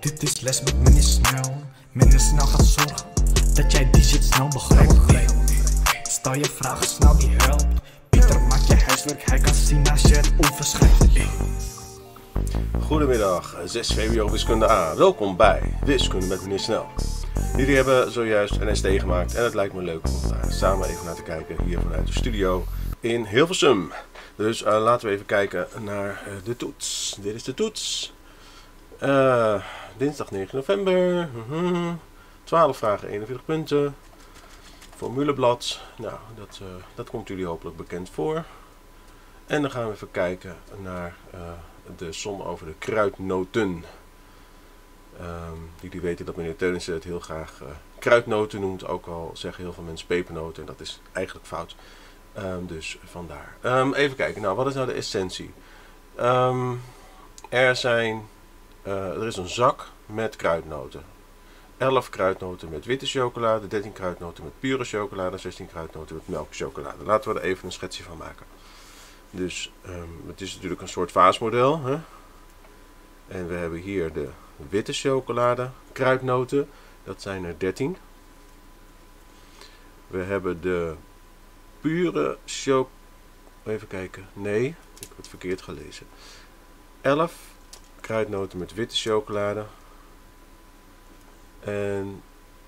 Dit is les met meneer Snel. Meneer Snel gaat zorgen dat jij die shit snel begrijpt. Stel je vragen snel, die helpt. Pieter maakt je huiswerk, hij kan zien als je het overschrijft. Goedemiddag, 6 VWO Wiskunde A. Welkom bij Wiskunde met meneer Snel. Jullie hebben zojuist NST gemaakt en het lijkt me leuk om daar samen even naar te kijken hier vanuit de studio in Hilversum. Dus uh, laten we even kijken naar uh, de toets. Dit is de toets. Uh, dinsdag 9 november. Mm -hmm. 12 vragen, 41 punten. Formuleblad. Nou, dat, dat komt jullie hopelijk bekend voor. En dan gaan we even kijken naar de som over de kruidnoten. Um, jullie weten dat meneer Teunissen het heel graag uh, kruidnoten noemt. Ook al zeggen heel veel mensen pepernoten. En dat is eigenlijk fout. Um, dus vandaar. Um, even kijken. Nou, wat is nou de essentie? er zijn... Uh, er is een zak met kruidnoten. 11 kruidnoten met witte chocolade. 13 kruidnoten met pure chocolade. 16 kruidnoten met melkchocolade. Laten we er even een schetsje van maken. Dus het is natuurlijk een soort vaasmodel. Hè? En we hebben hier de witte chocolade, kruidnoten, dat zijn er 13. We hebben de pure chocolade, even kijken, nee, ik heb het verkeerd gelezen. 11 kruidnoten met witte chocolade. En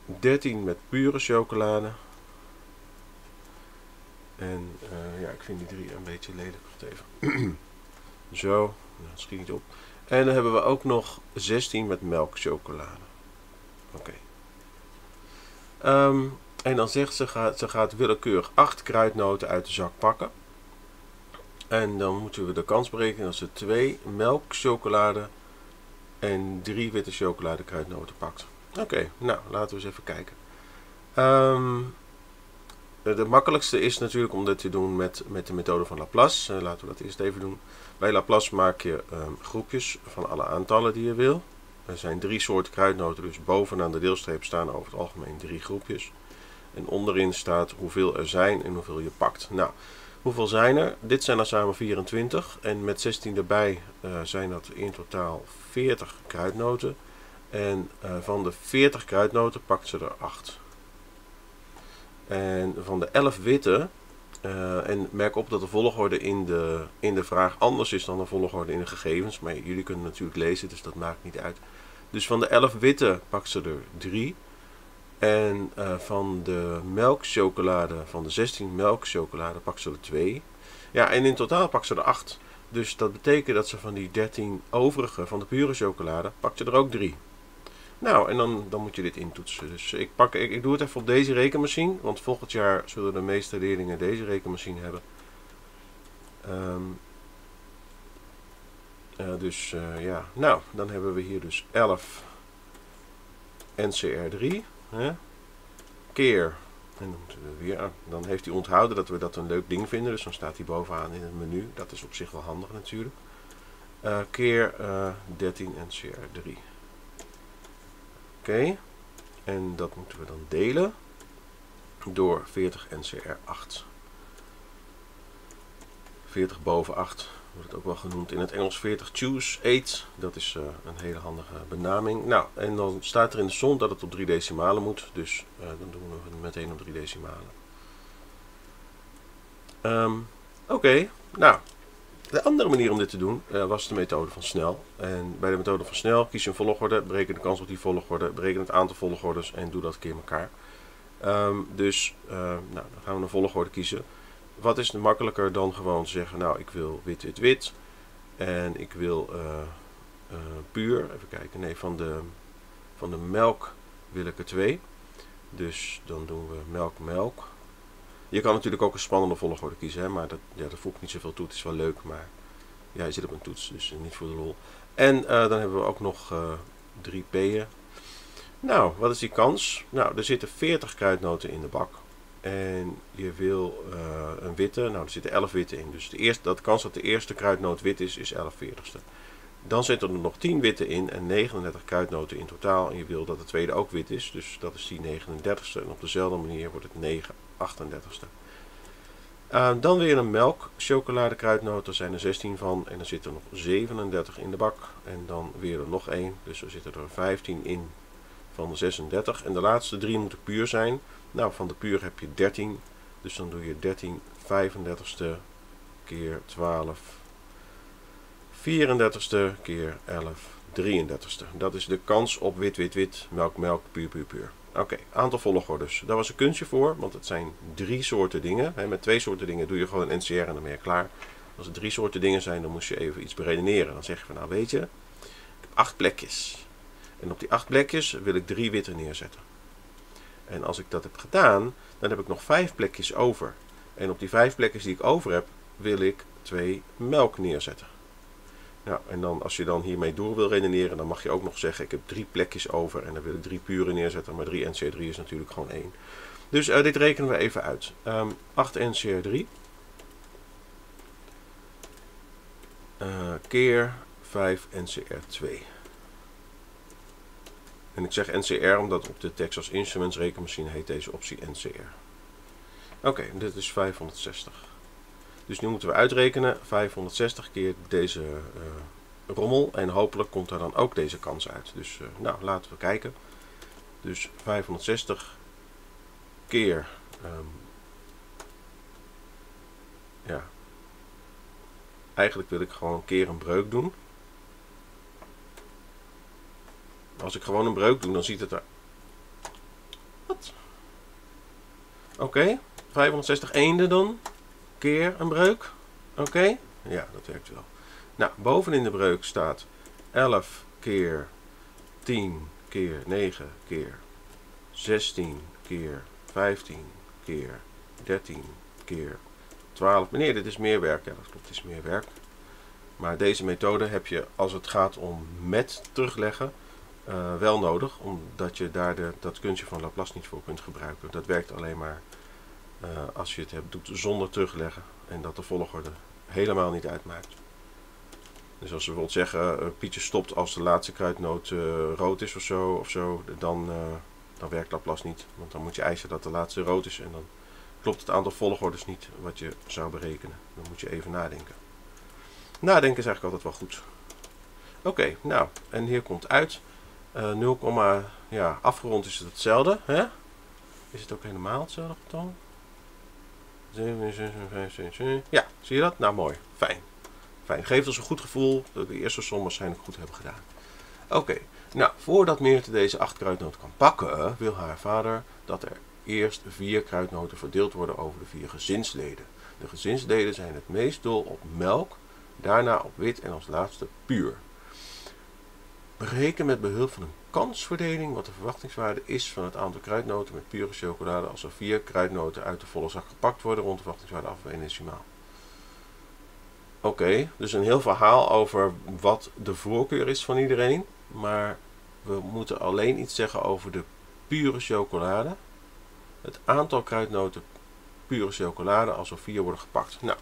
13 met pure chocolade. En uh, ja, ik vind die drie een beetje lelijk. Wacht even. Zo, nou, dat schiet niet op. En dan hebben we ook nog 16 met melkchocolade. Oké. Um, en dan zegt ze, gaat, ze gaat willekeurig 8 kruidnoten uit de zak pakken. En dan moeten we de kans berekenen dat ze 2 melkchocolade en 3 witte chocolade kruidnoten pakt. Oké, nou laten we eens even kijken. Um, de makkelijkste is natuurlijk om dit te doen met, met de methode van Laplace. Uh, laten we dat eerst even doen. Bij Laplace maak je um, groepjes van alle aantallen die je wil. Er zijn drie soorten kruidnoten, dus bovenaan de deelstreep staan over het algemeen drie groepjes. En onderin staat hoeveel er zijn en hoeveel je pakt. Nou, hoeveel zijn er? Dit zijn er samen 24. En met 16 erbij uh, zijn dat in totaal 40 kruidnoten. En uh, van de 40 kruidnoten pakt ze er 8. En van de 11 witte, uh, en merk op dat de volgorde in de, in de vraag anders is dan de volgorde in de gegevens. Maar jullie kunnen natuurlijk lezen, dus dat maakt niet uit. Dus van de 11 witte pakt ze er 3. En uh, van de melkchocolade, van de 16 melkchocolade pakt ze er 2. Ja, en in totaal pakt ze er 8. Dus dat betekent dat ze van die 13 overige, van de pure chocolade, pakt ze er ook 3. Nou, en dan, dan moet je dit intoetsen. Dus ik, pak, ik, ik doe het even op deze rekenmachine. Want volgend jaar zullen de meeste leerlingen deze rekenmachine hebben. Um, uh, dus uh, ja, nou, dan hebben we hier dus 11 NCR3. Hè, keer, en dan, moeten we weer, dan heeft hij onthouden dat we dat een leuk ding vinden. Dus dan staat hij bovenaan in het menu. Dat is op zich wel handig natuurlijk. Uh, keer 13 NCR3. Oké, okay. en dat moeten we dan delen door 40 NCR8. 40 boven 8 wordt het ook wel genoemd in het Engels 40 choose 8. Dat is uh, een hele handige benaming. Nou, en dan staat er in de som dat het op 3 decimalen moet. Dus uh, dan doen we het meteen op 3 decimalen. Um, Oké, nou, de andere manier om dit te doen uh, was de methode van snel. En bij de methode van snel kies je een volgorde, bereken de kans op die volgorde, bereken het aantal volgordes en doe dat keer elkaar. Um, dus nou, dan gaan we een volgorde kiezen. Wat is makkelijker dan gewoon zeggen, nou ik wil wit, wit, wit. En ik wil uh, puur, even kijken, nee van de, van de melk wil ik er twee. Dus dan doen we melk, melk. Je kan natuurlijk ook een spannende volgorde kiezen, hè, maar dat, ja, dat voegt niet zoveel toe. Het is wel leuk, maar ja, je zit op een toets, dus niet voor de lol. En uh, dan hebben we ook nog drie P'en. Nou, wat is die kans? Nou, er zitten 40 kruidnoten in de bak. En je wil uh, een witte, nou er zitten 11 witte in. Dus de eerste, dat kans dat de eerste kruidnoot wit is, is 11 veertigste. Dan zitten er nog 10 witte in en 39 kruidnoten in totaal. En je wil dat de tweede ook wit is, dus dat is die 39ste. En op dezelfde manier wordt het 9 38ste. Uh, dan weer een melk chocoladekruidnoot. Er zijn er 16 van en er zitten nog 37 in de bak. En dan weer er nog één. Dus er zitten er 15 in van de 36. En de laatste drie moeten puur zijn. Nou, van de puur heb je 13. Dus dan doe je 13 35ste keer 12 34ste keer 11 33ste. Dat is de kans op wit, wit, wit, melk, melk, puur, puur, puur. Oké, aantal volgordes. Daar was een kunstje voor, want het zijn drie soorten dingen. met twee soorten dingen doe je gewoon een NCR en dan ben je klaar. Als er drie soorten dingen zijn, dan moet je even iets beredeneren. Dan zeg je van, nou weet je, ik heb acht plekjes. En op die acht plekjes wil ik drie witte neerzetten. En als ik dat heb gedaan, dan heb ik nog vijf plekjes over. En op die vijf plekjes die ik over heb, wil ik twee melk neerzetten. Ja, en dan, als je dan hiermee door wil redeneren, dan mag je ook nog zeggen: ik heb drie plekjes over en dan wil ik drie pure neerzetten, maar 3 NCR3 is natuurlijk gewoon één. Dus uh, dit rekenen we even uit. Um, 8 NCR3 uh, keer 5 NCR2. En ik zeg NCR omdat op de Texas Instruments rekenmachine heet deze optie NCR. Oké, dit is 560. Dus nu moeten we uitrekenen 560 keer deze uh, rommel. En hopelijk komt er dan ook deze kans uit. Dus uh, nou, laten we kijken. Dus 560 keer... Um, ja. Eigenlijk wil ik gewoon een keer een breuk doen. Als ik gewoon een breuk doe, dan ziet het er... Wat? Oké, okay. 560 eenden dan keer een breuk. Oké? Ja, dat werkt wel. Nou, bovenin de breuk staat 11 keer 10 keer 9 keer 16 keer 15 keer 13 keer 12. Meneer, dit is meer werk. Ja, dat klopt, het is meer werk. Maar deze methode heb je als het gaat om met terugleggen uh, wel nodig. Omdat je daar de, dat kunstje van Laplace niet voor kunt gebruiken. Dat werkt alleen maar uh, als je het hebt, doet zonder terugleggen en dat de volgorde helemaal niet uitmaakt. Dus als we bijvoorbeeld zeggen, uh, Pietje stopt als de laatste kruidnoot rood is of zo, of zo dan, dan werkt Laplace niet. Want dan moet je eisen dat de laatste rood is en dan klopt het aantal volgordes niet wat je zou berekenen. Dan moet je even nadenken. Nadenken is eigenlijk altijd wel goed. Oké, nou, en hier komt uit. 0, ja, afgerond is het hetzelfde. Hè? Is het ook helemaal hetzelfde getal? 7, 6, 5, 6, 7. Ja, zie je dat? Nou, mooi. Fijn. Fijn. Geeft ons een goed gevoel dat we de eerste som waarschijnlijk goed hebben gedaan. Oké. Nou, voordat Meerte deze acht kruidnoten kan pakken, wil haar vader dat er eerst vier kruidnoten verdeeld worden over de vier gezinsleden. De gezinsleden zijn het meest dol op melk, daarna op wit en als laatste puur. Bereken met behulp van een kansverdeling wat de verwachtingswaarde is van het aantal kruidnoten met pure chocolade als er vier kruidnoten uit de volle zak gepakt worden rond de verwachtingswaarde af bij decimaal. Oké, dus een heel verhaal over wat de voorkeur is van iedereen, maar we moeten alleen iets zeggen over de pure chocolade. Het aantal kruidnoten pure chocolade als er vier worden gepakt. Nou,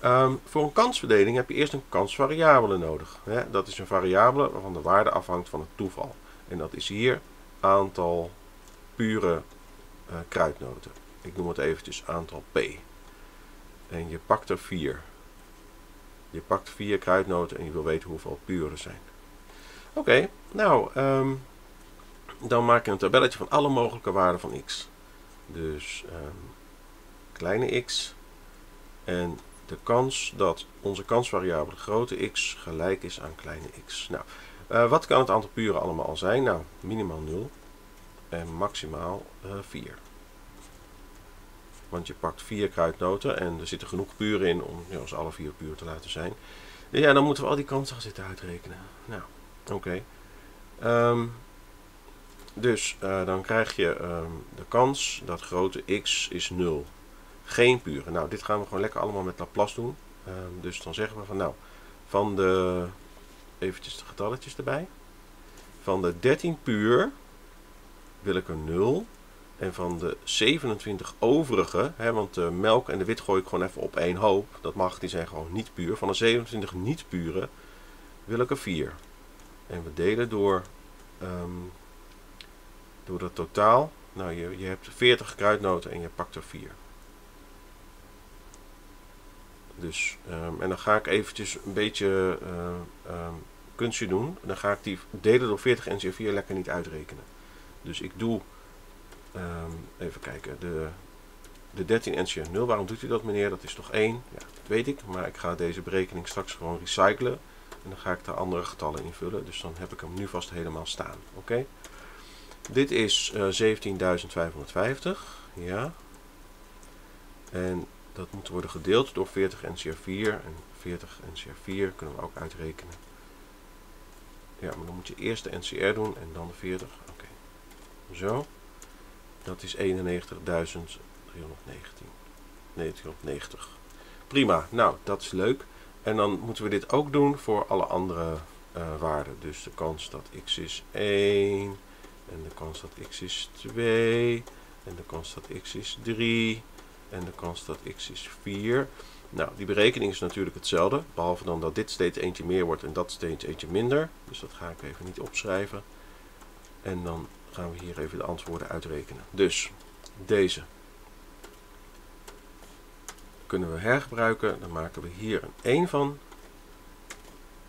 Ehm, voor een kansverdeling heb je eerst een kansvariabele nodig. Dat is een variabele waarvan de waarde afhangt van het toeval. En dat is hier aantal pure uh, kruidnoten. Ik noem het eventjes aantal P. En je pakt er 4. Je pakt 4 kruidnoten en je wil weten hoeveel pure zijn. Oké, nou, um, dan maak je een tabelletje van alle mogelijke waarden van x. Dus um, kleine x en de kans dat onze kansvariabele grote x gelijk is aan kleine x. Nou, uh, wat kan het aantal puren allemaal al zijn? Nou, minimaal 0 en maximaal uh, eh, 4. Want je pakt 4 kruidnoten en er zitten genoeg puren in om ja, alle vier puur te laten zijn. Ja, dan moeten we al die kansen gaan zitten uitrekenen. Nou, oké. Ehm, dus uh, dan krijg je um, de kans dat grote x is 0 geen pure. Nou, dit gaan we gewoon lekker allemaal met Laplace doen. Um, dus dan zeggen we van nou, van de, eventjes de getalletjes erbij. Van de 13 puur wil ik een 0. En van de 27 overige, hè, want de melk en de wit gooi ik gewoon even op één hoop. Dat mag, die zijn gewoon niet puur. Van de 27 niet pure wil ik een 4. En we delen door, um, door het totaal. Nou, je, je hebt 40 kruidnoten en je pakt er 4. Dus, ehm, en dan ga ik eventjes een beetje uh, um, kunstje doen. Dan ga ik die delen door 40 NCR4 lekker niet uitrekenen. Dus ik doe, um, even kijken, de, de 13 NCR0. Waarom doet u dat meneer? Dat is toch 1? Ja, dat weet ik. Maar ik ga deze berekening straks gewoon recyclen. En dan ga ik daar andere getallen invullen. Dus dan heb ik hem nu vast helemaal staan. Oké. Dit is uh, 17.550. Ja. En dat moet worden gedeeld door 40 NCR4. En 40 NCR4 kunnen we ook uitrekenen. Ja, maar dan moet je eerst de NCR doen en dan de 40. Oké. Zo. Dat is 91.319. Nee, 290. Prima. Nou, dat is leuk. En dan moeten we dit ook doen voor alle andere uh, waarden. Dus de kans dat x is 1. En de kans dat x is 2. En de kans dat x is 3 en de kans dat x is 4. Nou, die berekening is natuurlijk hetzelfde, behalve dan dat dit steeds eentje meer wordt en dat steeds eentje minder. Dus dat ga ik even niet opschrijven. En dan gaan we hier even de antwoorden uitrekenen. Dus, deze kunnen we hergebruiken. Dan maken we hier een 1 van.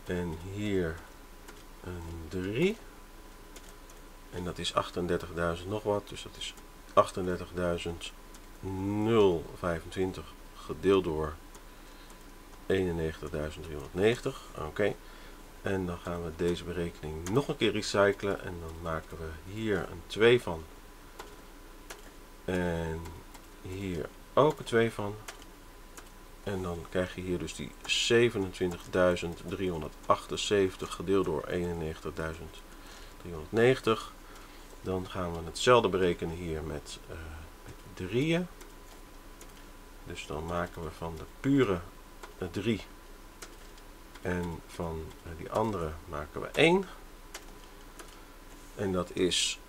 En hier een 3. En dat is 38.000 nog wat, dus dat is 38.000 0,25 gedeeld door 91.390. Oké. En dan gaan we deze berekening nog een keer recyclen. En dan maken we hier een 2 van. En hier ook een 2 van. En dan krijg je hier dus die 27.378 gedeeld door 91.390. Dan gaan we hetzelfde berekenen hier met... Uh, drieën. Dus dan maken we van de pure 3 en van die andere maken we 1. En dat is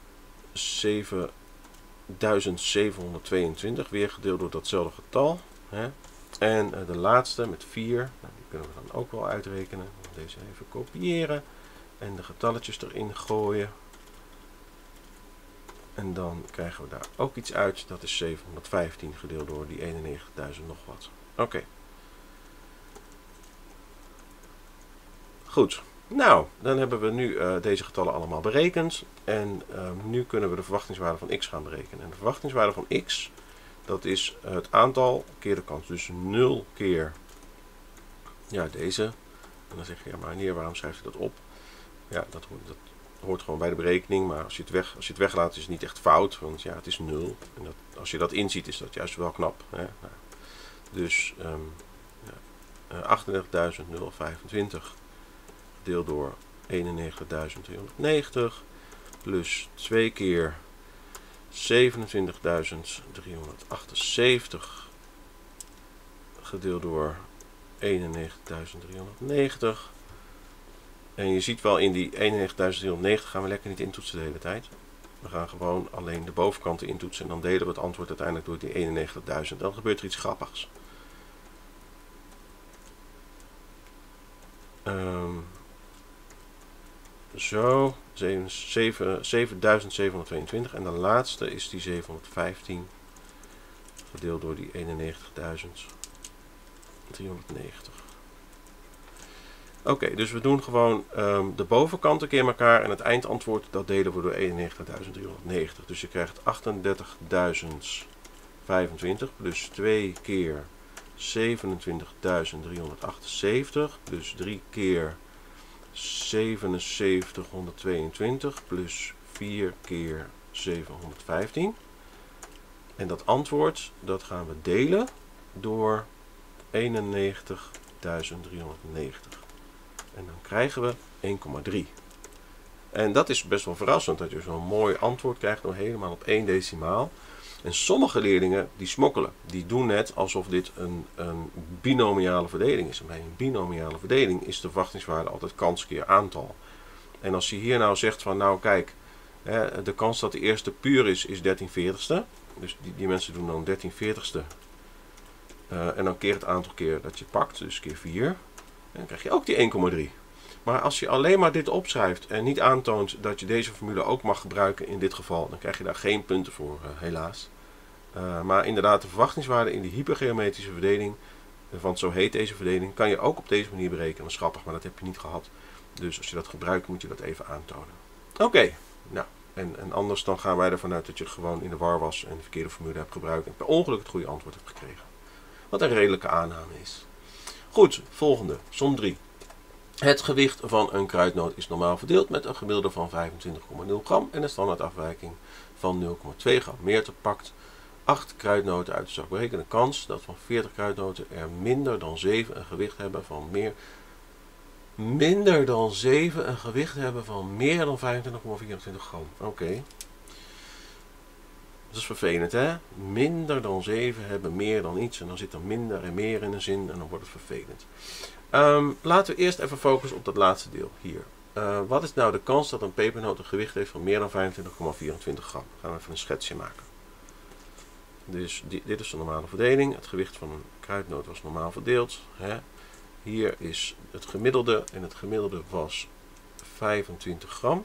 7722 weer gedeeld door datzelfde getal. En de laatste met 4, nou, die kunnen we dan ook wel uitrekenen. Deze even kopiëren en de getalletjes erin gooien. En dan krijgen we daar ook iets uit. Dat is 715 gedeeld door die 91.000 nog wat. Oké. Goed. Nou, dan hebben we nu uh, deze getallen allemaal berekend. En uh, nu kunnen we de verwachtingswaarde van x gaan berekenen. En de verwachtingswaarde van x, dat is het aantal keer de kans. Dus 0 keer ja, deze. En dan zeg je, ja maar meneer, waarom schrijft u dat op? Ja, dat, dat hoort gewoon bij de berekening. Maar als je het, weg, als je het weglaat is het niet echt fout. Want ja, het is nul. En dat, als je dat inziet is dat juist wel knap. Hè? Dus um, ja, 38.025 gedeeld door 91.290 plus 2 keer 27.378 gedeeld door 91.390 en je ziet wel in die 91.390 gaan we lekker niet intoetsen de hele tijd. We gaan gewoon alleen de bovenkanten intoetsen en dan delen we het antwoord uiteindelijk door die 91.000. Dan gebeurt er iets grappigs. Um, zo, 7722 en de laatste is die 715 gedeeld door die 91.390. Oké, dus we doen gewoon um, de bovenkanten keer elkaar en het eindantwoord dat delen we door 91.390. Dus je krijgt 38.025 plus 2 keer 27.378 plus 3 keer 7722 plus 4 keer 715. En dat antwoord dat gaan we delen door 91.390. En dan krijgen we 1,3. En dat is best wel verrassend dat je zo'n mooi antwoord krijgt door helemaal op één decimaal. En sommige leerlingen die smokkelen, die doen net alsof dit een, een binomiale verdeling is. En bij een binomiale verdeling is de verwachtingswaarde altijd kans keer aantal. En als je hier nou zegt van nou kijk, hè, de kans dat de eerste puur is, is 13 veertigste. Dus die, die mensen doen dan 13 veertigste. Uh, en dan keer het aantal keer dat je pakt, dus keer 4 dan krijg je ook die 1,3. Maar als je alleen maar dit opschrijft en niet aantoont dat je deze formule ook mag gebruiken in dit geval, dan krijg je daar geen punten voor, uh, helaas. Uh, maar inderdaad, de verwachtingswaarde in die hypergeometrische verdeling, want zo heet deze verdeling, kan je ook op deze manier berekenen. Dat is grappig, maar dat heb je niet gehad. Dus als je dat gebruikt, moet je dat even aantonen. Oké, nou, en, en anders dan gaan wij ervan uit dat je gewoon in de war was en de verkeerde formule hebt gebruikt en per ongeluk het goede antwoord hebt gekregen. Wat een redelijke aanname is. Goed, volgende, som 3. Het gewicht van een kruidnoot is normaal verdeeld met een gemiddelde van 25,0 gram en een standaardafwijking van 0,2 gram. Meerte pakt 8 kruidnoten uit de zak. Bereken de kans dat van 40 kruidnoten er minder dan 7 een gewicht hebben van meer minder dan 7 een gewicht hebben van meer dan 25,24 gram. Oké. Dat is vervelend, hè? Minder dan 7 hebben meer dan iets. En dan zit er minder en meer in een zin en dan wordt het vervelend. Um, laten we eerst even focussen op dat laatste deel hier. Uh, wat is nou de kans dat een pepernoot een gewicht heeft van meer dan 25,24 gram? Gaan we even een schetsje maken. Dus dit is de normale verdeling. Het gewicht van een kruidnoot was normaal verdeeld. Hè? Hier is het gemiddelde en het gemiddelde was 25 gram.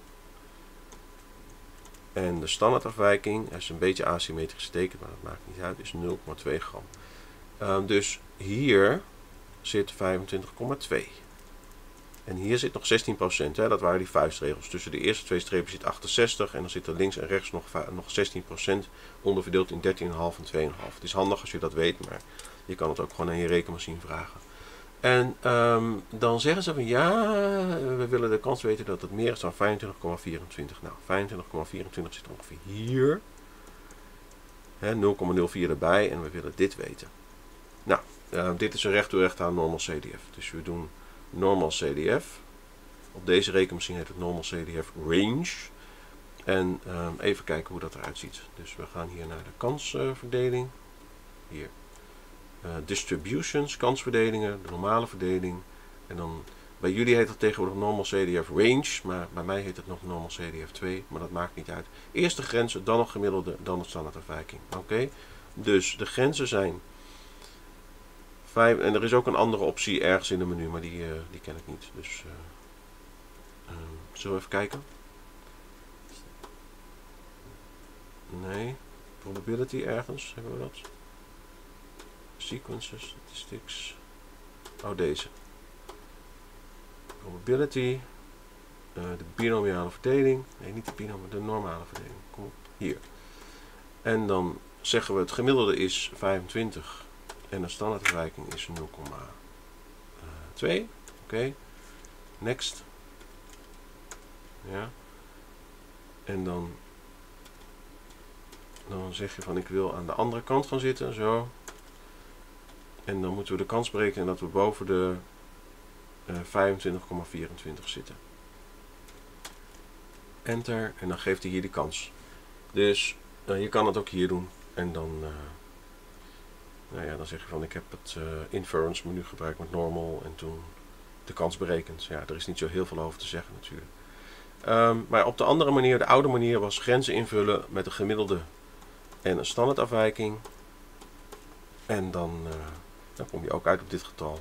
En de standaardafwijking, is een beetje asymmetrisch getekend, maar dat maakt niet uit, is 0,2 gram. Uh, dus hier zit 25,2. En hier zit nog 16%, hè, dat waren die vuistregels. Tussen de eerste twee strepen zit 68 en dan zit er links en rechts nog, nog 16% onderverdeeld in 13,5 en 2,5. Het is handig als je dat weet, maar je kan het ook gewoon aan je rekenmachine vragen. En um, dan zeggen ze van ja, we willen de kans weten dat het meer is dan 25,24. Nou, 25,24 zit ongeveer hier. 0,04 erbij en we willen dit weten. Nou, uh, dit is een recht toe recht aan normal CDF. Dus we doen normal CDF. Op deze rekenmachine heet het normal CDF range. En um, even kijken hoe dat eruit ziet. Dus we gaan hier naar de kansverdeling. Hier. Uh, distributions, kansverdelingen, de normale verdeling. En dan bij jullie heet het tegenwoordig normal CDF range, maar bij mij heet het nog normal CDF 2, maar dat maakt niet uit. Eerst de grenzen, dan het gemiddelde, dan de standaardafwijking. Oké, dus de grenzen zijn 5, en er is ook een andere optie ergens in het menu, maar die, uh, die ken ik niet. Dus uh, zullen we even kijken? Nee, probability ergens, hebben we dat? Sequences, statistics. Oh, deze. Probability. Uh, de binomiale verdeling. Nee, niet de binomiale, de normale verdeling. Kom hier. En dan zeggen we het gemiddelde is 25 en de standaardverwijking is 0,2. Oké. Okay. Next. Ja. En dan, dan zeg je van ik wil aan de andere kant gaan zitten. Zo. En dan moeten we de kans berekenen dat we boven de uh, eh, 25,24 zitten. Enter en dan geeft hij hier de kans. Dus uh, je kan het ook hier doen. En dan, uh, nou ja, dan zeg je van ik heb het inference menu gebruikt met normal en toen de kans berekend. Ja, er is niet zo heel veel over te zeggen natuurlijk. Um, maar op de andere manier, de oude manier, was grenzen invullen met een gemiddelde en een standaardafwijking. En dan dan kom je ook uit op dit getal.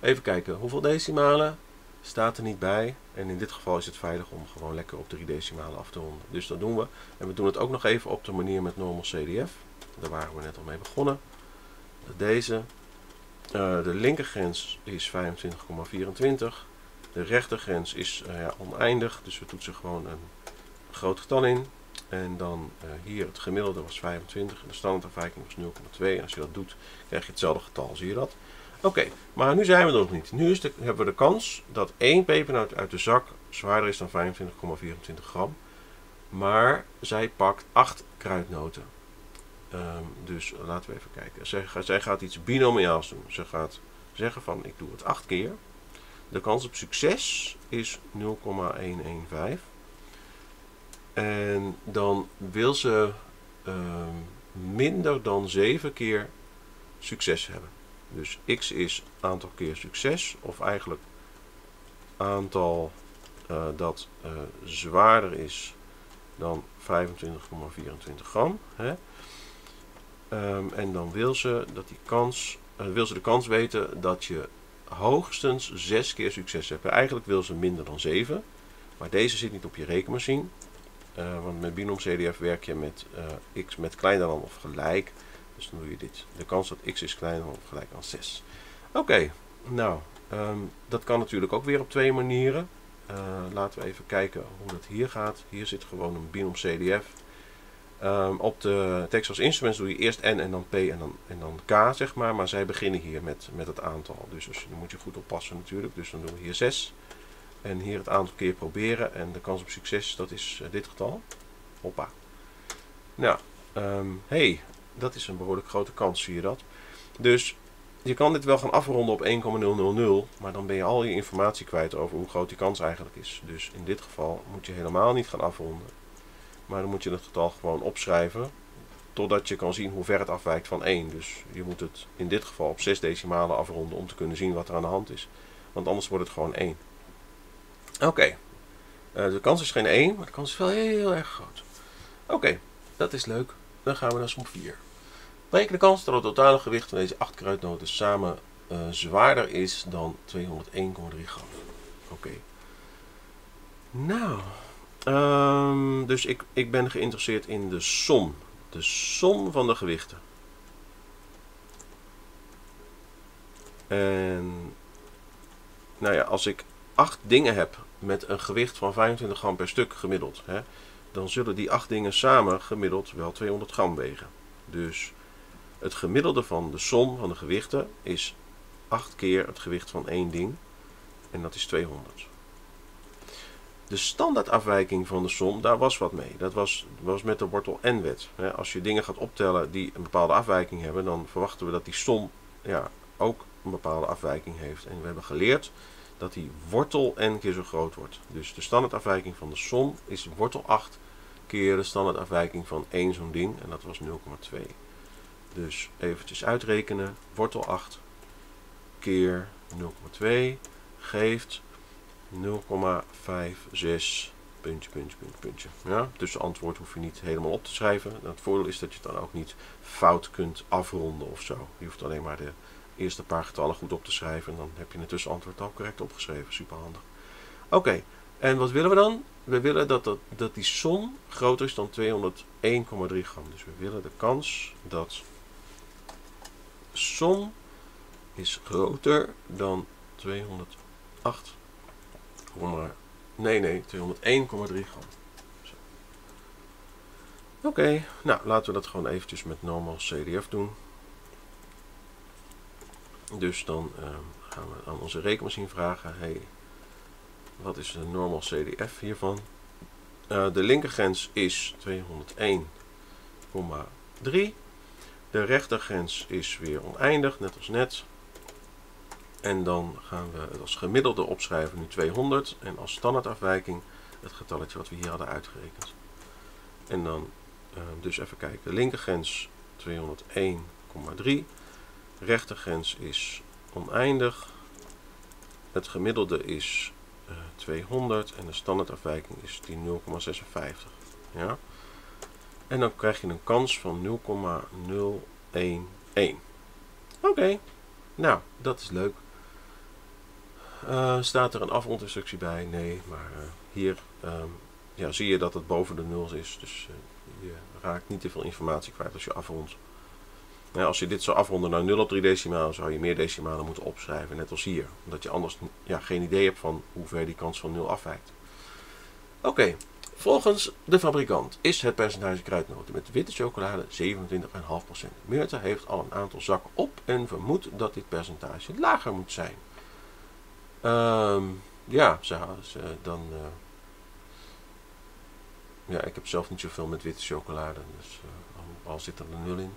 Even kijken, hoeveel decimalen staat er niet bij. En in dit geval is het veilig om gewoon lekker op drie decimalen af te ronden. Dus dat doen we. En we doen het ook nog even op de manier met normal CDF. Daar waren we net al mee begonnen. Deze. Uh, de linkergrens is 25,24. De rechtergrens is uh, ja, oneindig. Dus we toetsen gewoon een groot getal in. En dan uh, hier het gemiddelde was 25 en de standaardafwijking was 0,2. En als je dat doet, krijg je hetzelfde getal. Zie je dat? Oké, maar nu zijn we er nog niet. Nu de, hebben we de kans dat één pepernoot uit de zak zwaarder is dan 25,24 gram. Maar zij pakt 8 kruidnoten. Um, dus laten we even kijken. Zij, zij gaat iets binomiaals doen. Ze gaat zeggen van ik doe het 8 keer. De kans op succes is 0,115. En dan wil ze uh, minder dan 7 keer succes hebben. Dus x is aantal keer succes, of eigenlijk aantal uh, dat uh, zwaarder is dan 25,24 gram. Hè? Um, en dan wil ze, dat die kans, uh, wil ze de kans weten dat je hoogstens 6 keer succes hebt. Eigenlijk wil ze minder dan 7, maar deze zit niet op je rekenmachine. Uh, want met binom CDF werk je met uh, x met kleiner dan of gelijk. Dus dan doe je dit. De kans dat x is kleiner dan of gelijk aan 6. Oké, nou, ehm, dat kan natuurlijk ook weer op twee manieren. Uh, laten we even kijken hoe dat hier gaat. Hier zit gewoon een binom CDF. Um, op de Texas Instruments doe je eerst N en dan P en dan, en dan K, zeg maar. Maar zij beginnen hier met, met het aantal. Dus dan moet je goed oppassen natuurlijk. Dus dan doen we hier 6. En hier het aantal keer proberen. En de kans op succes, dat is uh, dit getal. Hoppa. Nou, um, hey, dat is een behoorlijk grote kans, zie je dat. Dus je kan dit wel gaan afronden op 1,000, maar dan ben je al je informatie kwijt over hoe groot die kans eigenlijk is. Dus in dit geval moet je helemaal niet gaan afronden. Maar dan moet je het getal gewoon opschrijven totdat je kan zien hoe ver het afwijkt van 1. Dus je moet het in dit geval op 6 decimalen afronden om te kunnen zien wat er aan de hand is. Want anders wordt het gewoon 1. Oké, uh, de kans is geen 1, maar de kans is wel heel erg groot. Oké, dat is leuk. Dan gaan we naar som 4. Bereken de kans dat het totale gewicht van deze 8 kruidnoten samen uh, zwaarder is dan 201,3 gram. Oké. Nou, um, dus ik, ik ben geïnteresseerd in de som. De som van de gewichten. En nou ja, als ik 8 dingen heb met een gewicht van 25 gram per stuk gemiddeld, hè, dan zullen die 8 dingen samen gemiddeld wel 200 gram wegen. Dus het gemiddelde van de som van de gewichten is 8 keer het gewicht van één ding. En dat is 200. De standaardafwijking van de som, daar was wat mee. Dat was, was met de wortel n-wet. Als je dingen gaat optellen die een bepaalde afwijking hebben, dan verwachten we dat die som ja, ook een bepaalde afwijking heeft. En we hebben geleerd dat die wortel n keer zo groot wordt. Dus de standaardafwijking van de som is wortel 8 keer de standaardafwijking van één zo'n ding. En dat was 0,2. Dus eventjes uitrekenen. Wortel 8 keer 0,2 geeft 0,56 puntje, puntje, puntje, puntje. Ja? Dus het antwoord hoef je niet helemaal op te schrijven. Het voordeel is dat je het dan ook niet fout kunt afronden of zo. Je hoeft alleen maar de eerste paar getallen goed op te schrijven. En dan heb je het tussenantwoord al correct opgeschreven. Super handig. Oké, en wat willen we dan? We willen dat, dat, die som groter is dan 201,3 gram. Dus we willen de kans dat som is groter dan 208, nee nee, 201,3 gram. Oké, nou laten we dat gewoon eventjes met normal CDF doen. Dus dan uh, gaan we aan onze rekenmachine vragen, hey, wat is de normal CDF hiervan? Uh, de linkergrens is 201,3 de rechtergrens is weer oneindig, net als net. En dan gaan we het als gemiddelde opschrijven nu 200. En als standaardafwijking het getalletje wat we hier hadden uitgerekend. En dan uh, dus even kijken. De linkergrens 201,3. Rechtergrens is oneindig. Het gemiddelde is uh, 200 en de standaardafwijking is die 0,56. Ja? En dan krijg je een kans van 0,011. Oké, nou, dat is leuk. Uh, staat er een afrondinstructie bij? Nee, maar uh, hier um, ja, zie je dat het boven de 0 is. Dus je raakt niet te veel informatie kwijt als je afrondt. Nou, als je dit zou afronden naar 0 op 3 decimalen, zou je meer decimalen moeten opschrijven, net als hier. Omdat je anders ja, geen idee hebt van hoe ver die kans van 0 afwijkt. Oké, Volgens de fabrikant is het percentage kruidnoten met witte chocolade 27,5%. Meerte heeft al een aantal zakken op en vermoedt dat dit percentage lager moet zijn. Um, ja, ze, dan... Uh, ja, ik heb zelf niet zoveel met witte chocolade, dus uh, al zit er een nul in.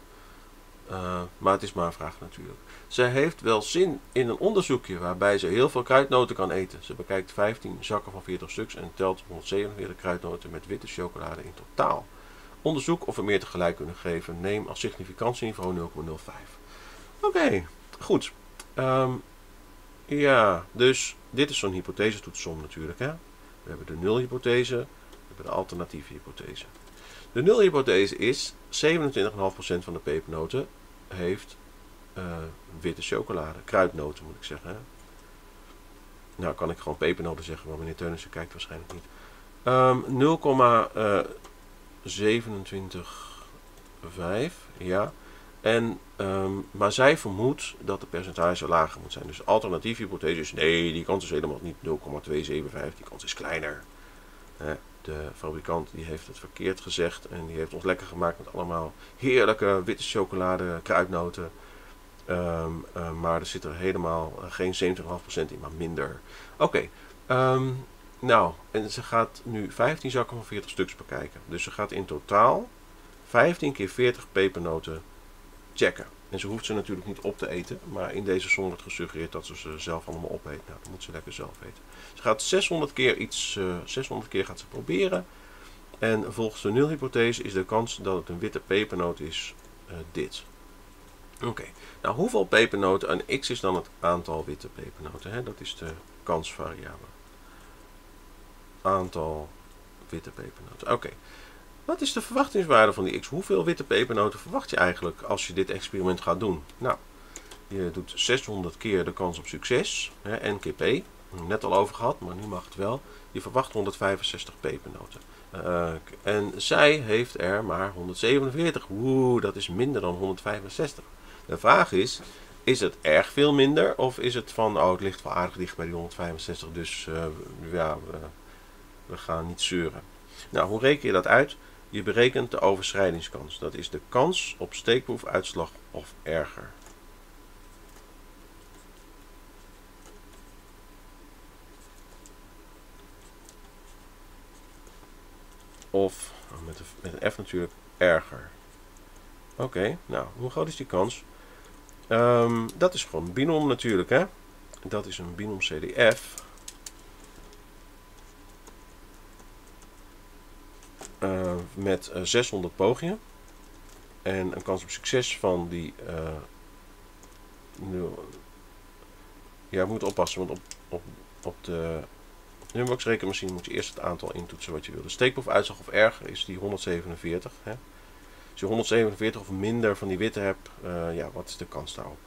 Uh, maar het is maar een vraag natuurlijk. Ze heeft wel zin in een onderzoekje waarbij ze heel veel kruidnoten kan eten. Ze bekijkt 15 zakken van 40 stuks en telt 147 kruidnoten met witte chocolade in totaal. Onderzoek of we meer tegelijk kunnen geven. Neem als significantieniveau 0,05. Oké, goed. Um, ja, dus dit is zo'n hypothesetoetsom natuurlijk. Hè? We hebben de nulhypothese, we hebben de alternatieve hypothese. De nulhypothese is 27,5% van de pepernoten heeft uh, witte chocolade. Kruidnoten moet ik zeggen. Nou kan ik gewoon pepernoten zeggen, maar meneer Teunissen kijkt waarschijnlijk niet. Um, 0,275 ja. En, ehm, maar zij vermoedt dat de percentage lager moet zijn. Dus de alternatieve hypothese is nee, die kans is helemaal niet 0,275, die kans is kleiner. De fabrikant die heeft het verkeerd gezegd en die heeft ons lekker gemaakt met allemaal heerlijke witte chocolade, kruidnoten. Ehm, ehm, maar er zit er helemaal geen 7,5% in, maar minder. Oké, nou, en ze gaat nu 15 zakken van 40 stuks bekijken. Dus ze gaat in totaal 15 keer 40 pepernoten checken. En ze hoeft ze natuurlijk niet op te eten, maar in deze som wordt gesuggereerd dat ze ze zelf allemaal opeet. Nou, dan moet ze lekker zelf eten. Ze gaat 600 keer iets, uh, eh, 600 keer gaat ze proberen. En volgens de nulhypothese is de kans dat het een witte pepernoot is uh, dit. Oké, nou hoeveel pepernoten, en x is dan het aantal witte pepernoten, hè? dat is de kansvariabele. Aantal witte pepernoten, oké. Wat is de verwachtingswaarde van die x? Hoeveel witte pepernoten verwacht je eigenlijk als je dit experiment gaat doen? Nou, je doet 600 keer de kans op succes, hè, n keer p. Net al over gehad, maar nu mag het wel. Je verwacht 165 pepernoten. Uh, en zij heeft er maar 147. Oeh, dat is minder dan 165. De vraag is, is het erg veel minder? Of is het van, oh het ligt wel aardig dicht bij die 165, dus uh, ja, we, we gaan niet zeuren. Nou, hoe reken je dat uit? Je berekent de overschrijdingskans. Dat is de kans op steekproefuitslag of erger. Of, met een, met een F natuurlijk, erger. Oké, nou, hoe groot is die kans? Um, dat is gewoon binom natuurlijk, hè. Dat is een binom CDF. Uh, met 600 eh, pogingen. En een kans op succes van die. Uh, ja, moet oppassen, want op, op, op de Numbox rekenmachine moet je eerst het aantal intoetsen wat je wil. De steekproefuitslag of erger is die 147. Hè. Als je 147 of minder van die witte hebt, ja, wat is de kans daarop?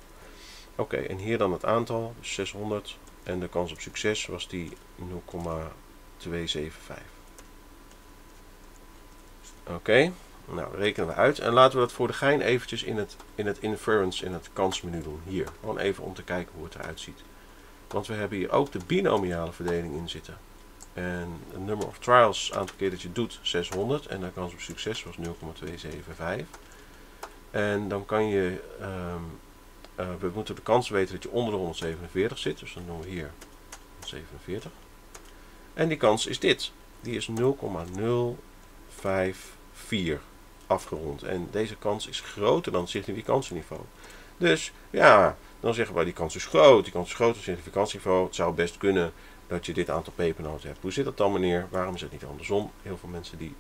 Oké, en hier dan het aantal, dus 600. En de kans op succes was die 0,275. Oké, nou rekenen we uit. En laten we dat voor de gein eventjes in het, in het inference, in het kansmenu doen. Hier, gewoon even om te kijken hoe het eruit ziet. Want we hebben hier ook de binomiale verdeling in zitten. En het number of trials, aantal keer dat je doet, 600. En de kans op succes was 0,275. En dan kan je, um, uh, we moeten de kans weten dat je onder de 147 zit. Dus dan doen we hier 147. En die kans is dit. Die is 0,05 4 afgerond. En deze kans is groter dan het significantieniveau. Dus ja, dan zeggen we die kans is groot. Die kans is groter dan significantieniveau. Het zou best kunnen dat je dit aantal pepernoten hebt. Hoe zit dat dan meneer? Waarom is het niet andersom? Heel veel mensen die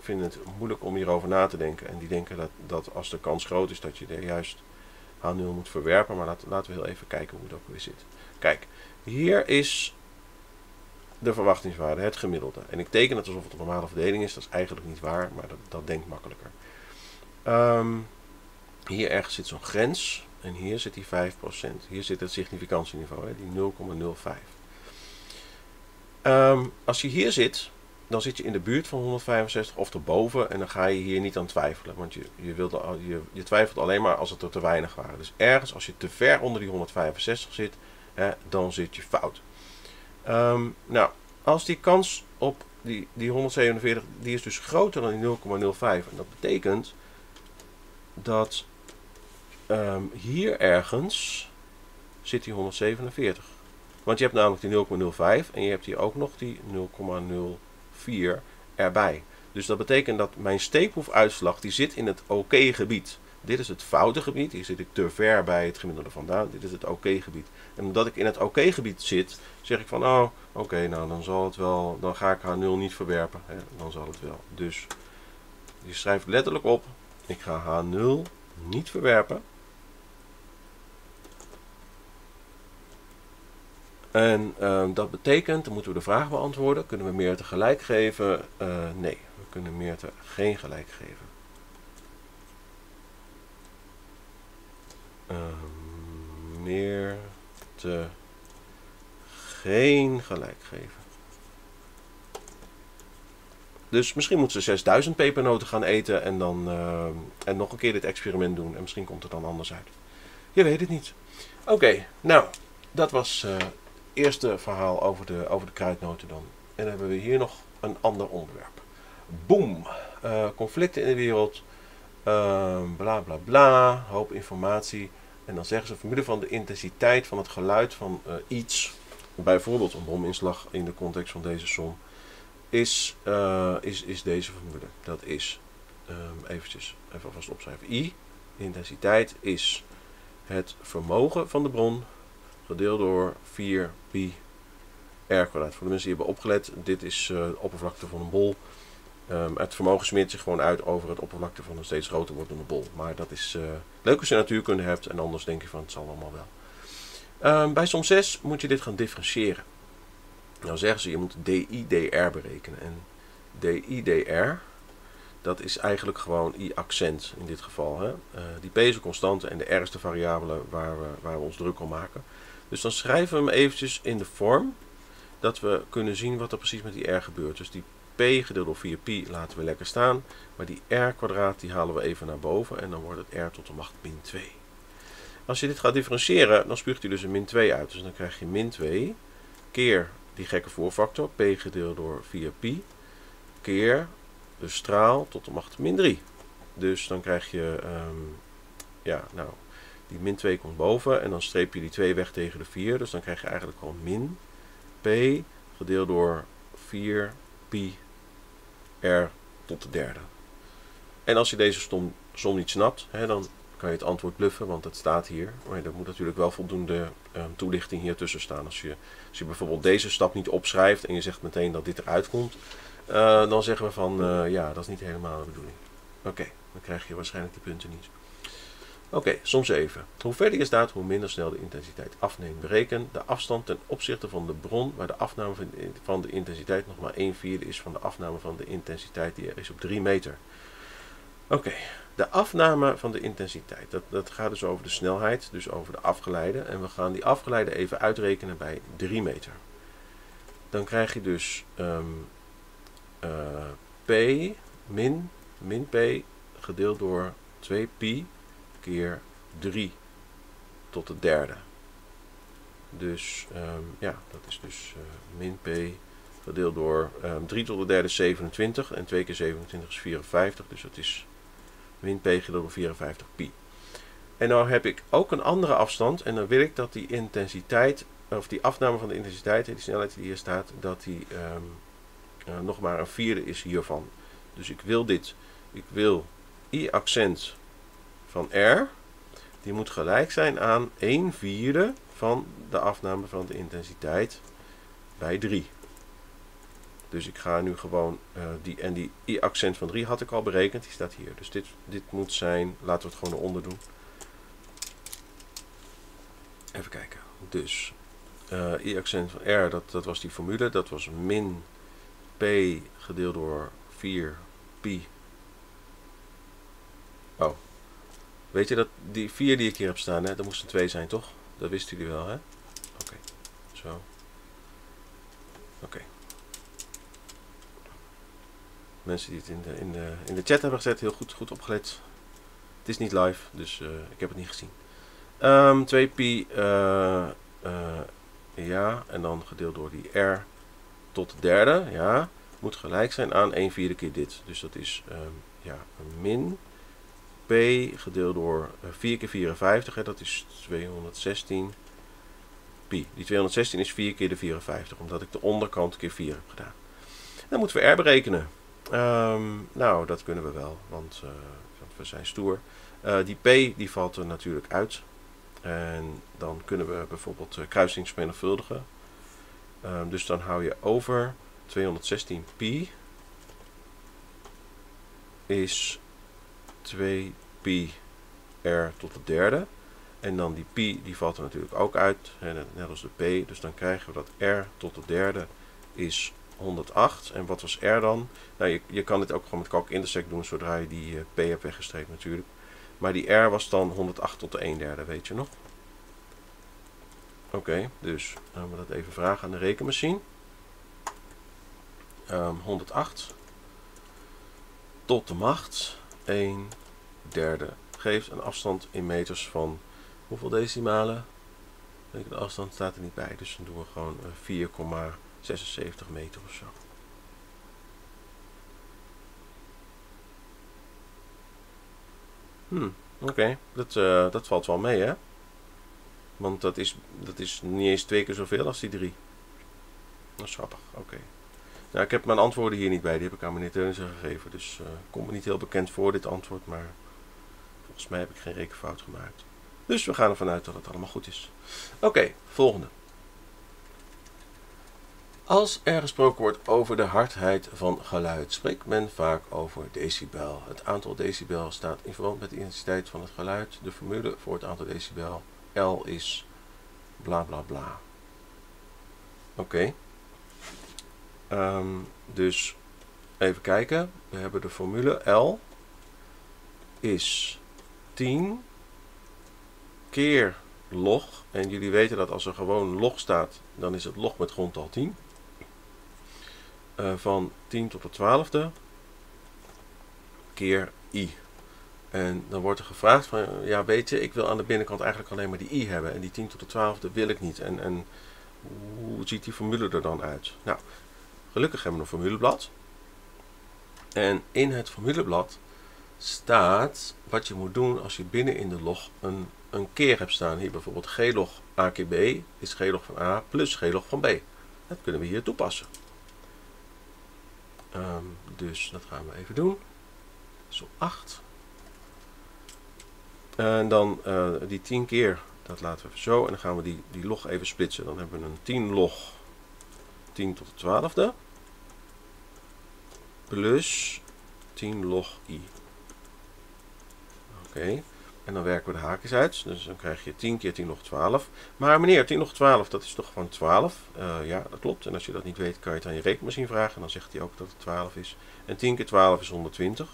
vinden het moeilijk om hierover na te denken. En die denken dat, dat als de kans groot is dat je er juist H0 moet verwerpen. Maar laten, laten we heel even kijken hoe dat weer zit. Kijk, hier is de verwachtingswaarde, het gemiddelde. En ik teken het alsof het een normale verdeling is. Dat is eigenlijk niet waar, maar dat, dat denkt makkelijker. Ehm, hier ergens zit zo'n grens. En hier zit die 5%. Hier zit het significantieniveau, hè, die 0,05. Um, ehm, als je hier zit, dan zit je in de buurt van 165 of erboven. En dan ga je hier niet aan twijfelen. Want je, je, je twijfelt alleen maar als het er te weinig waren. Dus ergens als je te ver onder die 165 zit, hè, dan zit je fout. Um, nou, als die kans op die, die 147, die is dus groter dan die 0,05. En dat betekent dat um, hier ergens zit die 147. Want je hebt namelijk die 0,05 en je hebt hier ook nog die 0,04 erbij. Dus dat betekent dat mijn steekproefuitslag die zit in het oké-gebied. Dit is het foute gebied. Hier zit ik te ver bij het gemiddelde vandaan. Dit is het oké-gebied. En omdat ik in het oké-gebied zit, zeg ik van, oh, oké, nou dan zal het wel, dan ga ik H0 niet verwerpen. Hè, dan zal het wel. Dus je schrijft letterlijk op, ik ga H0 niet verwerpen. En uh, dat betekent, dan moeten we de vraag beantwoorden, kunnen we meer tegelijk geven? Uh, nee, we kunnen meer te geen gelijk geven. Uh, meer te geen gelijk geven. Dus misschien moeten ze 6000 pepernoten gaan eten en dan eh, en nog een keer dit experiment doen. En misschien komt het dan anders uit. Je weet het niet. Oké, nou, dat was het eerste verhaal over de, over de kruidnoten dan. En dan hebben we hier nog een ander onderwerp. Boom! conflicten in de wereld. bla bla bla. Hoop informatie. En dan zeggen ze formule van de intensiteit van het geluid van iets bijvoorbeeld een bominslag in de context van deze som, is, uh, is, is deze formule. Dat is, um, eventjes, even alvast opschrijven. I, intensiteit, is het vermogen van de bron gedeeld door 4 pi r kwadraat. Voor de mensen die hebben opgelet, dit is uh, de oppervlakte van een bol. Um, het vermogen smeert zich gewoon uit over het oppervlakte van een steeds groter wordende bol. Maar dat is uh, leuk als je natuurkunde hebt en anders denk je van het zal allemaal wel. Um, bij som 6 moet je dit gaan differentiëren. Nou zeggen ze, je moet DIDR berekenen. En DIDR, dat is eigenlijk gewoon I-accent in dit geval. Hè? Uh, die P is en de R is de variabele waar we, waar we ons druk om maken. Dus dan schrijven we hem eventjes in de vorm dat we kunnen zien wat er precies met die R gebeurt. Dus die P gedeeld door 4pi laten we lekker staan. Maar die R kwadraat die halen we even naar boven en dan wordt het R tot de macht min 2. Als je dit gaat differentiëren, dan spuugt hij dus een min 2 uit. Dus dan krijg je min 2 keer die gekke voorfactor, p gedeeld door 4pi, keer de straal tot de macht min 3. Dus dan krijg je, um, ja, nou, die min 2 komt boven en dan streep je die 2 weg tegen de 4. Dus dan krijg je eigenlijk al min p gedeeld door 4 pi tot de derde. En als je deze som, niet snapt, hè, dan kan je het antwoord bluffen, want het staat hier. Maar er moet natuurlijk wel voldoende um, toelichting hier tussen staan. Als je, als je bijvoorbeeld deze stap niet opschrijft en je zegt meteen dat dit eruit komt, uh, dan zeggen we van uh, ja, dat is niet helemaal de bedoeling. Oké, dan krijg je waarschijnlijk die punten niet. Oké, soms even. Hoe verder je staat, hoe minder snel de intensiteit afneemt. Bereken de afstand ten opzichte van de bron, waar de afname van de intensiteit nog maar 1 vierde is van de afname van de intensiteit die er is op 3 meter. Oké. De afname van de intensiteit, dat, dat gaat dus over de snelheid, dus over de afgeleide. En we gaan die afgeleide even uitrekenen bij 3 meter. Dan krijg je dus um, uh, p min, min p gedeeld door 2 pi keer 3 tot de derde. Dus um, ja, dat is dus uh, min p gedeeld door um, 3 tot de derde is 27 en 2 keer 27 is 54, dus dat is min p gedeeld door 54 pi. En dan heb ik ook een andere afstand en dan wil ik dat die intensiteit, of die afname van de intensiteit, die snelheid die hier staat, dat die um, uh, nog maar een vierde is hiervan. Dus ik wil dit, ik wil i accent van r, die moet gelijk zijn aan 1 vierde van de afname van de intensiteit bij 3. Dus ik ga nu gewoon uh, die, en die i-accent van 3 had ik al berekend, die staat hier. Dus dit, dit moet zijn, laten we het gewoon eronder doen. Even kijken. Dus uh, i-accent van r, dat, dat was die formule, dat was min p gedeeld door 4 pi. Oh, weet je dat die 4 die ik hier heb staan, hè, dat moesten 2 zijn toch? Dat wisten jullie wel hè? Oké, zo. Oké. Mensen die het in de, in de, in de chat hebben gezet, heel goed, goed opgelet. Het is niet live, dus uh, ik heb het niet gezien. Um, 2 pi, uh, uh, ja, en dan gedeeld door die r tot de derde, ja, moet gelijk zijn aan 1 vierde keer dit. Dus dat is um, ja, min p gedeeld door 4 keer 54, hè, dat is 216 pi. Die 216 is 4 keer de 54, omdat ik de onderkant keer 4 heb gedaan. Dan moeten we r berekenen. Um, nou, dat kunnen we wel, want, uh, we zijn stoer. Uh, die P die valt er natuurlijk uit. En dan kunnen we bijvoorbeeld uh, kruisingsmenigvuldigen. Um, dus dan hou je over 216 pi is 2 pi r tot de derde. En dan die pi die valt er natuurlijk ook uit, net als de p. Dus dan krijgen we dat r tot de derde is 108. En wat was R dan? Nou, je, je kan dit ook gewoon met calc intersect doen zodra je die uh, P hebt weggestreept natuurlijk. Maar die R was dan 108 tot de 1 derde, weet je nog? Oké, dus dan we dat even vragen aan de rekenmachine. Um, 108 tot de macht 1 derde geeft een afstand in meters van hoeveel decimalen? De afstand staat er niet bij, dus dan doen we gewoon 4,76 meter of zo. Hmm, oké. Dat, uh, dat valt wel mee, hè? Want dat is, dat is niet eens twee keer zoveel als die drie. Dat is grappig, oké. Ik heb mijn antwoorden hier niet bij. Die heb ik aan meneer Teunissen gegeven. Dus uh, komt me niet heel bekend voor, dit antwoord. Maar volgens mij heb ik geen rekenfout gemaakt. Dus we gaan ervan uit dat het allemaal goed is. Oké, volgende. Als er gesproken wordt over de hardheid van geluid, spreekt men vaak over decibel. Het aantal decibel staat in verband met de intensiteit van het geluid. De formule voor het aantal decibel L is bla bla bla. Oké. Ehm, dus even kijken. We hebben de formule L is 10 keer log. En jullie weten dat als er gewoon log staat, dan is het log met grondtal 10. Uh, van 10 tot de 12e keer i. En dan wordt er gevraagd van, ja weet je, ik wil aan de binnenkant eigenlijk alleen maar die i hebben. En die 10 tot de 12e wil ik niet. En, en hoe ziet die formule er dan uit? Nou, gelukkig hebben we een formuleblad. En in het formuleblad staat wat je moet doen als je binnen in de log een, een keer hebt staan. Hier bijvoorbeeld g-log a keer b is g-log van a plus g-log van b. Dat kunnen we hier toepassen. Um, dus dat gaan we even doen. Zo 8. En dan uh, die 10 keer, dat laten we zo. En dan gaan we die, die log even splitsen. Dan hebben we een 10 log 10 tot de 12e. Plus 10 log i. Oké. En dan werken we de haakjes uit. Dus dan krijg je 10 keer 10 log 12. Maar meneer, 10 log 12, dat is toch gewoon 12? Uh, ja, dat klopt. En als je dat niet weet, kan je het aan je rekenmachine vragen. En dan zegt hij ook dat het 12 is. En 10 keer 12 is 120.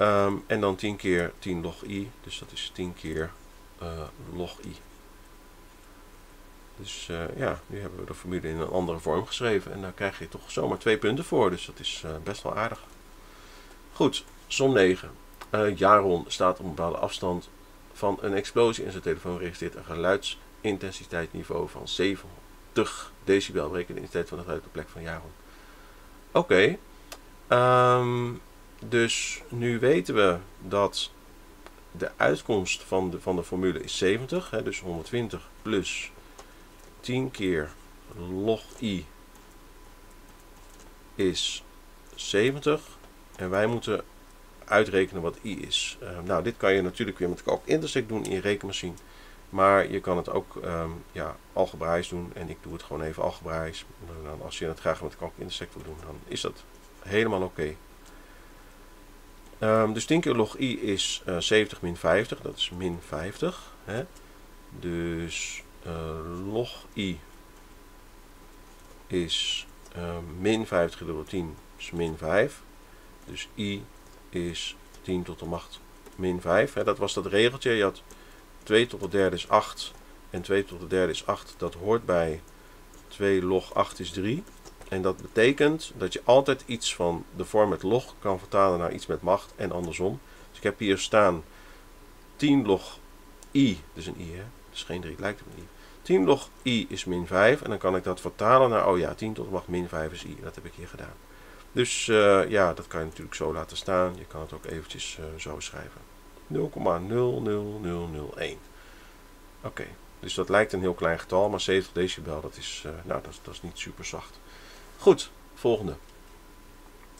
Um, en dan 10 keer 10 log i. Dus dat is 10 keer uh, log i. Dus uh, ja, nu hebben we de formule in een andere vorm geschreven. En daar krijg je toch zomaar twee punten voor. Dus dat is uh, best wel aardig. Goed, som 9. Uh, Jaron staat op een bepaalde afstand van een explosie en zijn telefoon registreert een geluidsintensiteitsniveau van 70 decibel. Bereken de intensiteit van het geluid op de plek van Jaron. Oké. Um, dus nu weten we dat de uitkomst van de, van de formule is 70. Hè, dus 120 plus 10 keer log i is 70. En wij moeten uitrekenen wat i is. Uh, nou, dit kan je natuurlijk weer met kalk intersect doen in je rekenmachine. Maar je kan het ook um, ja, algebraisch doen. En ik doe het gewoon even algebraisch. Dan, als je het graag met kalk intersect wil doen, dan is dat helemaal oké. Okay. Um, dus 10 keer log i is uh, 70 min 50. Dat is min 50. Hè? Dus log i is uh, min 50 gedeeld door 10 is min 5. Dus i is 10 tot de macht min 5. Hè, dat was dat regeltje. Je had 2 tot de derde is 8 en 2 tot de derde is 8. Dat hoort bij 2 log 8 is 3. En dat betekent dat je altijd iets van de vorm met log kan vertalen naar iets met macht en andersom. Dus ik heb hier staan 10 log i, dus een i hè, dus geen 3, lijkt op een i. 10 log i is min 5 en dan kan ik dat vertalen naar, oh ja, 10 tot de macht min 5 is i. Dat heb ik hier gedaan. Dus uh, ja, dat kan je natuurlijk zo laten staan. Je kan het ook eventjes uh, zo schrijven. 0,00001. Oké, dus dat lijkt een heel klein getal, maar 70 decibel, dat is, uh, nou, dat, is niet super zacht. Goed, volgende.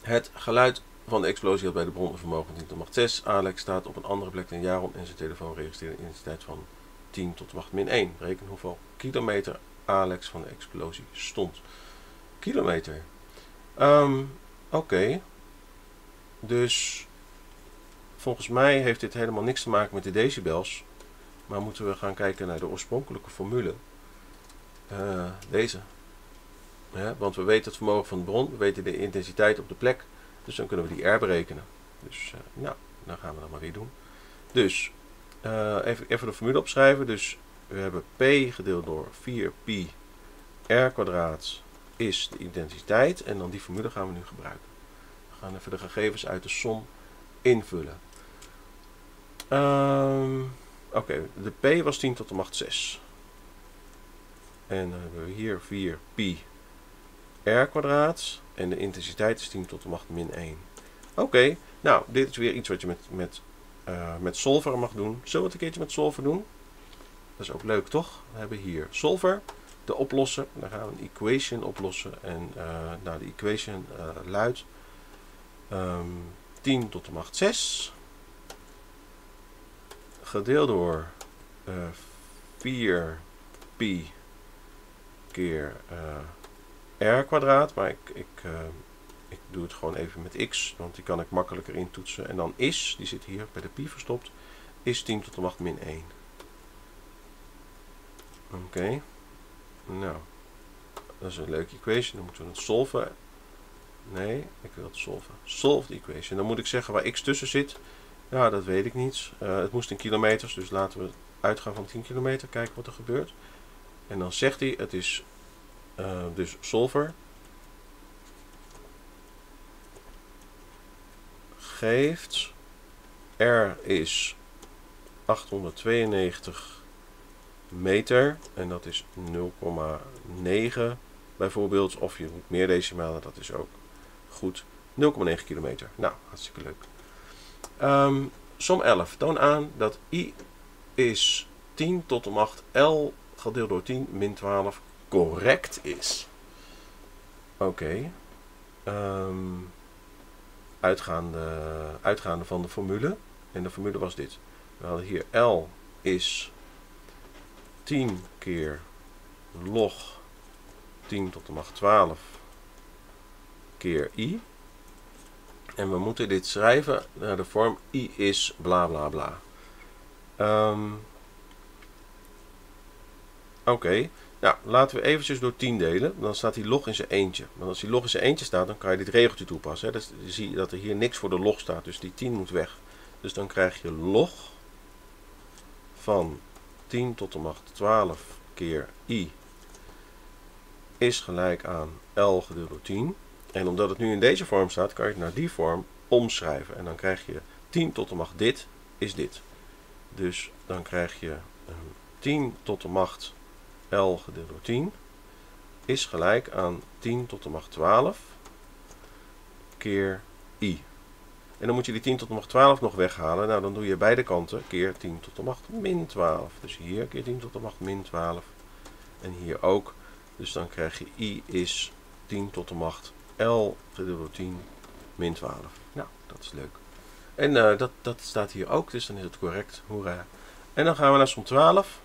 Het geluid van de explosie had bij de bron een vermogen 10 tot macht 6. Alex staat op een andere plek dan Jaron en zijn telefoon registreert een intensiteit van 10 tot de macht min 1. Reken hoeveel kilometer Alex van de explosie stond. Kilometer. Um, Oké. Dus volgens mij heeft dit helemaal niks te maken met de decibels. Maar moeten we gaan kijken naar de oorspronkelijke formule. Uh, deze. Ja, want we weten het vermogen van de bron, we weten de intensiteit op de plek. Dus dan kunnen we die R berekenen. Dus nou, dan gaan we dat maar weer doen. Dus uh, even, even de formule opschrijven. Dus we hebben P gedeeld door 4 pi R kwadraat is de intensiteit. En dan die formule gaan we nu gebruiken. gaan even de gegevens uit de som invullen. Ehm, Oké, de p was 10 tot de macht 6. En dan hebben we hier 4 pi r kwadraat. En de intensiteit is 10 tot de macht min 1. Oké, nou, dit is weer iets wat je met, met, uh, met solver mag doen. Zullen we het een keertje met solver doen? Dat is ook leuk, toch? We hebben hier solver, de oplossen. Dan gaan we een equation oplossen. En uh, de equation uh, luidt um, 10 tot de macht 6 gedeeld door 4 pi keer r kwadraat. Maar ik, ik, ik doe het gewoon even met x, want die kan ik makkelijker intoetsen. En dan is, die zit hier bij de pi verstopt, is 10 tot de macht min 1. Oké. Nou, dat is een leuke equation. Dan moeten we het solven. Nee, ik wil het solven. Solve the equation. Dan moet ik zeggen waar x tussen zit. Ja, dat weet ik niet. Uh, het moest in kilometers, dus laten we uitgaan van 10 kilometer. Kijken wat er gebeurt. En dan zegt hij, het is uh, dus solver. Geeft. R is 892 meter. En dat is 0,9 bijvoorbeeld. Of je moet meer decimalen, dat is ook goed. 0,9 kilometer. Nou, hartstikke leuk. Um, som 11. Toon aan dat i is 10 tot de macht L gedeeld door 10 min 12 correct is. Oké. Um, uitgaande, uitgaande van de formule. En de formule was dit. We hadden hier L is 10 keer log 10 tot de macht 12 keer i. En we moeten dit schrijven naar de vorm i is bla bla bla. Um, Oké. Nou laten we eventjes door 10 delen. Dan staat die log in zijn eentje. Want als die log in zijn eentje staat, dan kan je dit regeltje toepassen. Hè. Dus je ziet dat er hier niks voor de log staat, dus die 10 moet weg. Dus dan krijg je log van 10 tot de macht 12 keer i is gelijk aan L gedeeld door 10. En omdat het nu in deze vorm staat, kan je het naar die vorm omschrijven. En dan krijg je 10 tot de macht dit is dit. Dus dan krijg je 10 tot de macht L gedeeld door 10 is gelijk aan 10 tot de macht 12 keer i. En dan moet je die 10 tot de macht 12 nog weghalen. Nou, dan doe je beide kanten keer 10 tot de macht min 12. Dus hier keer 10 tot de macht min 12. En hier ook. Dus dan krijg je i is 10 tot de macht L gedeeld door 10 min 12. Nou, dat is leuk. En uh, dat, dat staat hier ook, dus dan is het correct. Hoera. En dan gaan we naar som 12.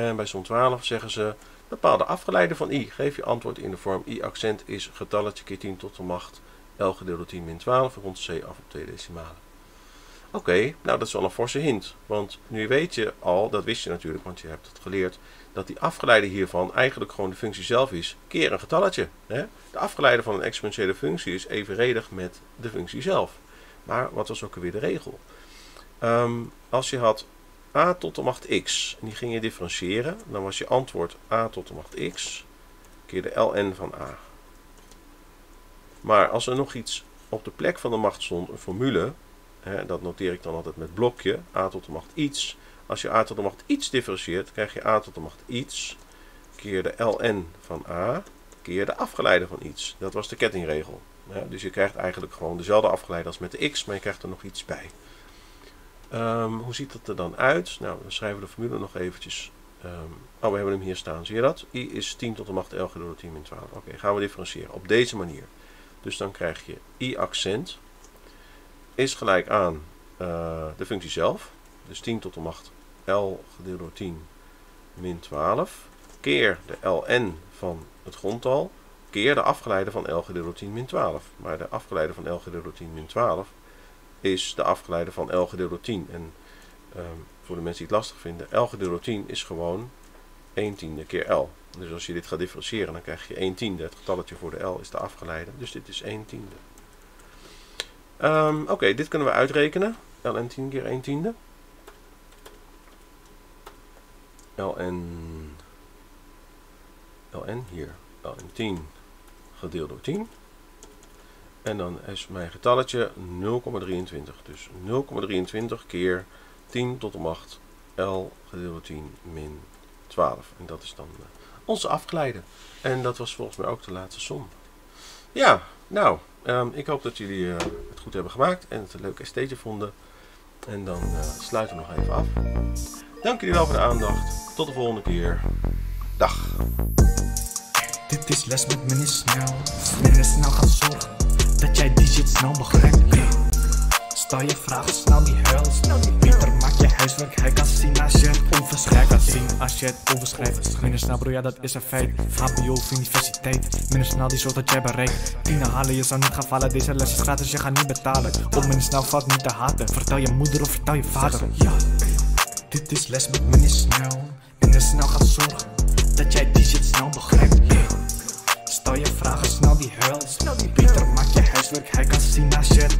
En bij som 12 zeggen ze bepaalde afgeleide van i. Geef je antwoord in de vorm i accent is getalletje keer 10 tot de macht L gedeeld door 10 min 12 rond C af op twee decimalen. Oké, nou dat is wel een forse hint. Want nu weet je al, dat wist je natuurlijk, want je hebt het geleerd, dat die afgeleide hiervan eigenlijk gewoon de functie zelf is, keer een getalletje. Hè? De afgeleide van een exponentiële functie is evenredig met de functie zelf. Maar wat was ook alweer de regel? Um, als je had a tot de macht x, en die ging je differentiëren, dan was je antwoord a tot de macht x keer de ln van a. Maar als er nog iets op de plek van de macht stond, een formule, hè, dat noteer ik dan altijd met blokje, a tot de macht iets. Als je a tot de macht iets differentieert, krijg je a tot de macht iets keer de ln van a keer de afgeleide van iets. Dat was de kettingregel. Dus je krijgt eigenlijk gewoon dezelfde afgeleide als met de x, maar je krijgt er nog iets bij. Um, hoe ziet het er dan uit? Nou, dan schrijven de formule nog eventjes. Um, oh, we hebben hem hier staan. Zie je dat? i is 10 tot de macht 11 door 10 min 12. Oké, gaan we differentiëren. Op deze manier. Dus dan krijg je i accent is gelijk aan uh, de functie zelf. Dus 10 tot de macht L gedeeld door 10 min 12. Keer de ln van het grondtal. Keer de afgeleide van L gedeeld door 10 min 12. Maar de afgeleide van L gedeeld door 10 min 12 is de afgeleide van L gedeeld door 10. En um, voor de mensen die het lastig vinden, L gedeeld door 10 is gewoon 1 tiende keer L. Dus als je dit gaat differentiëren, dan krijg je 1 tiende. Het getalletje voor de L is de afgeleide, dus dit is 1 tiende. Um, Oké, dit kunnen we uitrekenen. ln 10 keer 1 tiende. ln, ln hier, ln 10 gedeeld door 10. En dan is mijn getalletje 0,23. Dus 0,23 keer 10 tot de macht L gedeeld door 10 min 12. En dat is dan uh, onze afgeleide. En dat was volgens mij ook de laatste som. Ja, nou, um, ik hoop dat jullie uh, het goed hebben gemaakt en het een leuk esthetje vonden. En dan uh, sluiten we nog even af. Dank jullie wel voor de aandacht. Tot de volgende keer. Dag. Dit is les met meneer Snel. Snel gaat dat jij die shit snel begrijpt. Yeah. Stel je vragen, snel die huil. Pieter, maak je huiswerk, hij kan zien als je het overschrijft. Hij kan zien als je het overschrijft. Minder snel, bro, ja, dat is een feit. HBO of universiteit, minder snel die zorgt dat jij bereikt. Tien halen, je zou niet gaan vallen. Deze les is gratis, je gaat niet betalen. Op minder snel valt niet te haten. Vertel je moeder of vertel je vader. Ja, dit is les met meneer Snel. Minder snel gaat zorgen dat jij die shit snel begrijpt. Stel je vragen, snel die huil. Pieter, maak je huiswerk, hij kan zien als je het.